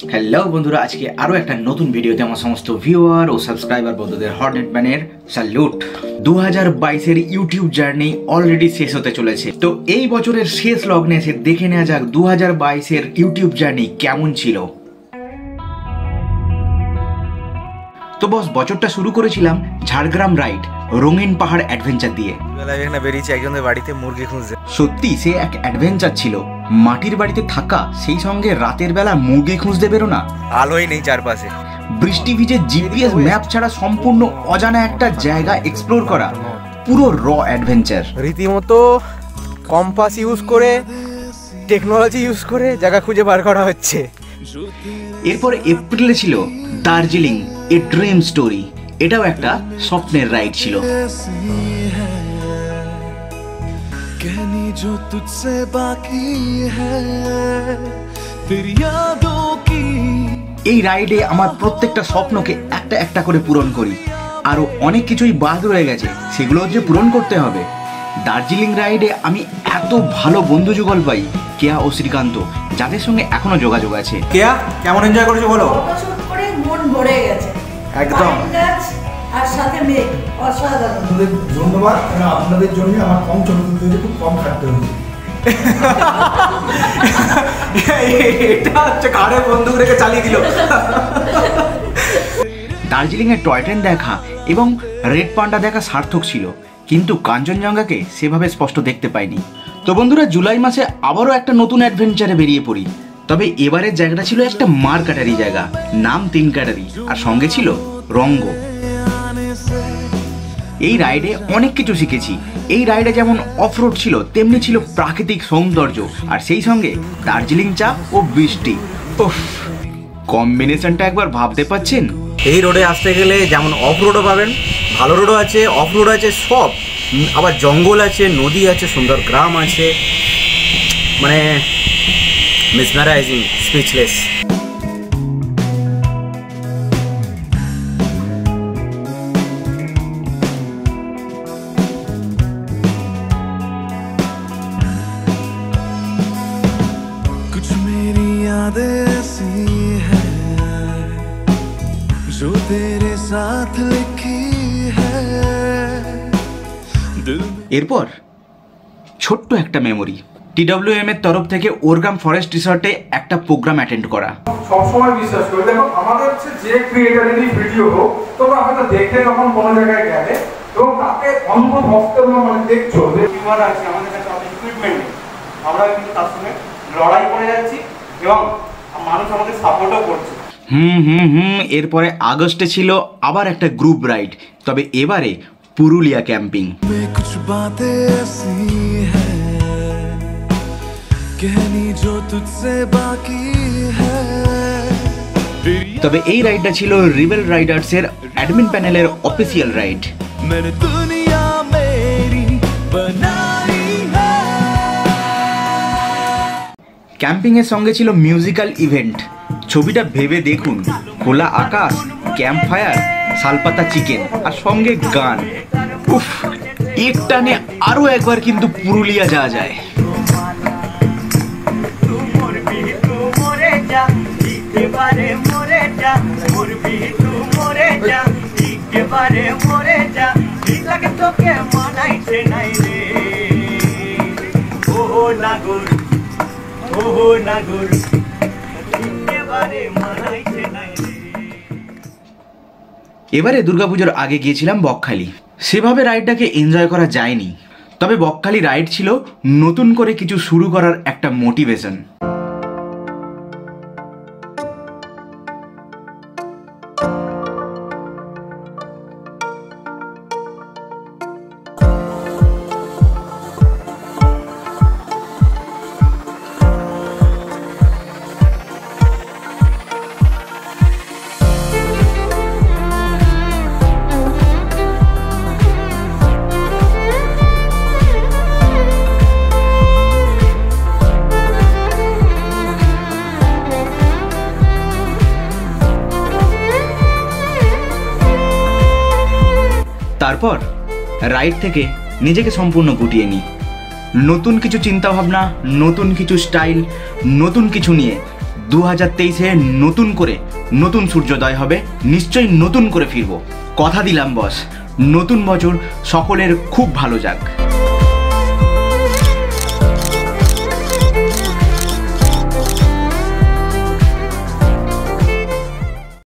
Hello বন্ধুরা আজকে আরও একটা নতুন ভিডিওতে আমার সমস্ত ভিউয়ার ও সাবস্ক্রাইবার বন্ধুদের হর্নেট ম্যানের স্যালুট দু হাজার বাইশের ইউটিউব জার্নি অলরেডি শেষ হতে চলেছে। তো এই বছরের শেষ লগ্নে এসে দেখে নেওয়া যাক দু হাজার বাইশের ইউটিউব জার্নি কেমন ছিল। তো বস বছরটা শুরু করেছিলাম ঝাড়গ্রাম রাইড রঙিন পাহাড় অ্যাডভেঞ্চার দিয়ে। বেলায় বেরিয়েছি একজনের বাড়িতে মুরগি খুঁজছে সত্যি সে এক অ্যাডভেঞ্চার ছিল। মাটির বাড়িতে থাকা সেই সঙ্গে রাতের বেলা মুরগি খুঁজতে বেরো না আলোই নেই চারপাশে। বৃষ্টি ভিজে জিপিএস ম্যাপ ছাড়া সম্পূর্ণ অজানা একটা জায়গা এক্সপ্লোর করা। পুরো র অ্যাডভেঞ্চার রীতিমতো কম্পাস ইউজ করে টেকনোলজি ইউজ করে জায়গা খুঁজে বার করা হচ্ছে। এরপর এপ্রিলে ছিল দার্জিলিং এ ড্রিম স্টোরি এটাও একটা স্বপ্নের রাইড ছিল। कहनी जो तुझसे बाकी है तेरी यादों की এই রাইডে আমার প্রত্যেকটা স্বপ্নকে একটা একটা করে পূরণ করি আরও অনেক কিছুই বাদ রয়ে গেছে সেগুলো যে পূরণ করতে হবে দার্জিলিং রাইডে আমি এত ভালো বন্ধু যুগল পাই কেয়া ও শ্রীকান্ত যাদের সঙ্গে এখনো যোগাযোগ আছে কেয়া কেমন এনজয় করেছো বলো ফটোশুট করে মন ভরে গেছে একদম। আর সাথে মেঘ অসাধারণ। আপনাদের ধন্যবাদ কারণ আপনাদের জন্য আমার কম হয়েছে খুব কম খাটতে হয়েছে। এটা হচ্ছে কারে বন্দুক রেখে চালিয়ে দিল। দার্জিলিংয়ে টয় ট্রেন দেখা এবং রেড পান্ডা দেখা সার্থক ছিল কিন্তু কাঞ্চনজঙ্ঘাকে সেভাবে স্পষ্ট দেখতে পাইনি। তো বন্ধুরা জুলাই মাসে আবারও একটা নতুন অ্যাডভেঞ্চারে বেরিয়ে পড়ি। তবে এবারের জায়গাটা ছিল একটা মার কাটারি জায়গা নাম তিন কাটারি আর সঙ্গে ছিল রঙ্গ। এই রাইডে অনেক কিছু শিখেছি। এই রাইডে যেমন অফরোড ছিল, তেমনি ছিল প্রাকৃতিক সৌন্দর্য, আর সেই সঙ্গে দার্জিলিং চা ও বৃষ্টি। কম্বিনেশনটা একবার ভাবতে পাচ্ছেন এই রোডে আসতে গেলে যেমন অফ রোডও পাবেন, ভালো রোডও আছে অফ রোড আছে সব। আবার জঙ্গল আছে, নদী আছে, সুন্দর গ্রাম আছে। মানে মিসমারাইজিং স্পিচলেস यादें ऐसी हैं जो तेरे साथ लिखी है दिल में এরপর ছোট্ট একটা মেমোরি টিডব্লিউএম এর তরফ থেকে ওরগ্রাম ফরেস্ট রিসর্টে একটা প্রোগ্রাম অ্যাটেন্ড করা সবসময় বিশ্বাস করি দেখো আমাদের হচ্ছে যে ক্রিয়েটারেরই ভিডিও হোক তোমরা হয়তো দেখে যখন কোনো জায়গায় গেলে এবং তাকে অনুভব হস্তে মানে দেখছো যে টিউমার আছে আমাদের কাছে অনেক ইকুইপমেন্ট নেই আমরা কিন্তু তার সঙ্গে লড়াই করে যাচ্ছি এবং মানুষ আমাকে সাপোর্টও করছে। হুম হুম হুম এরপরে আগস্টে ছিল আবার একটা গ্রুপ রাইড তবে এবারে পুরুলিয়া ক্যাম্পিং তবে এই রাইডটা ছিল রিবেল রাইডার্সের অ্যাডমিন প্যানেলের অফিসিয়াল রাইড ক্যাম্পিং এর সঙ্গে ছিল মিউজিক্যাল ইভেন্ট। ছবিটা ভেবে দেখুন, খোলা আকাশ ক্যাম্প ফায়ার শালপাতা চিকেন আর সঙ্গে গান। উফ টানে আরও একবার কিন্তু পুরুলিয়া যাওয়া যায়। নাগর একেবারে মানাইছে নাই এবারে দুর্গাপুজোর আগে গিয়েছিলাম বকখালি। সেভাবে রাইডটাকে এনজয় করা যায়নি। তবে বকখালি রাইড ছিল নতুন করে কিছু শুরু করার একটা মোটিভেশন। তারপর রাইড থেকে নিজেকে সম্পূর্ণ গুটিয়ে নিই। নতুন কিছু চিন্তাভাবনা, নতুন কিছু স্টাইল, নতুন কিছু নিয়ে দু হাজার তেইশে নতুন করে নতুন সূর্যোদয় হবে, নিশ্চয়ই নতুন করে ফিরব। কথা দিলাম, বস। নতুন বছর সকলের খুব ভালো যাক।